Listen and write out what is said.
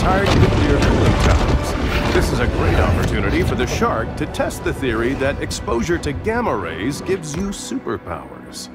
retired nuclear cooling towers. This is a great opportunity for the shark to test the theory that exposure to gamma rays gives you superpowers.